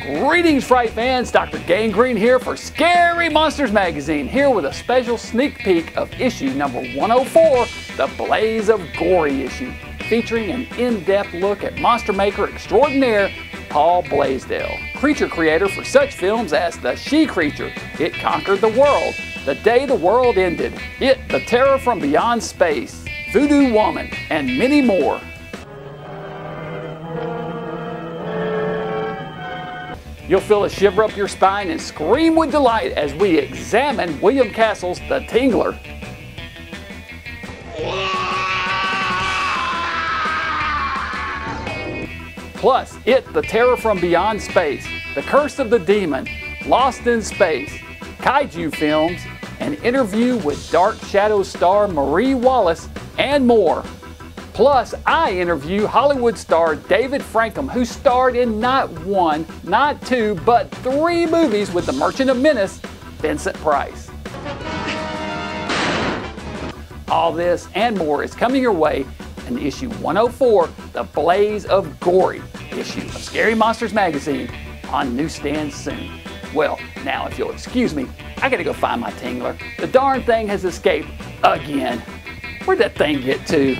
Greetings, Fright fans. Dr. Gangrene here for Scary Monsters Magazine, here with a special sneak peek of issue number 104, the Blaise of Gory issue, featuring an in-depth look at monster maker extraordinaire Paul Blaisdell, creature creator for such films as The She Creature, It Conquered the World, The Day the World Ended, It, The Terror from Beyond Space, Voodoo Woman, and many more. You'll feel a shiver up your spine and scream with delight as we examine William Castle's The Tingler. Plus, It, The Terror from Beyond Space, The Curse of the Demon, Lost in Space, Kaiju Films, an interview with Dark Shadow star Marie Wallace, and more. Plus, I interview Hollywood star David Frankham, who starred in not one, not two, but three movies with the Merchant of Menace, Vincent Price. All this and more is coming your way in issue 104, The Blaise of Gory, issue of Scary Monsters Magazine, on newsstands soon. Well, now if you'll excuse me, I gotta go find my tingler. The darn thing has escaped again. Where'd that thing get to?